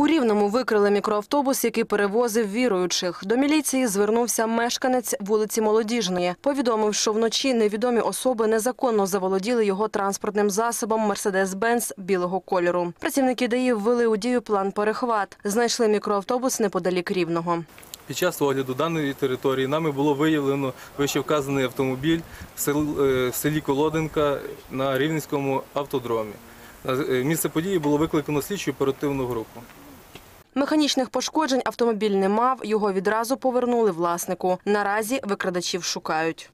У Рівному викрили мікроавтобус, який перевозив віруючих. До міліції звернувся мешканець вулиці Молодіжної. Повідомив, що вночі невідомі особи незаконно заволоділи його транспортним засобом «Мерседес-Бенц» білого кольору. Працівники ДАІ ввели у дію план перехват. Знайшли мікроавтобус неподалік Рівного. Під час огляду даної території нами було виявлено вищевказаний автомобіль в е, селі Колоденка на Рівненському автодромі. Е, місце події було викликано слідчу оперативну групу. Механічних пошкоджень автомобіль не мав, його відразу повернули власнику. Наразі викрадачів шукають.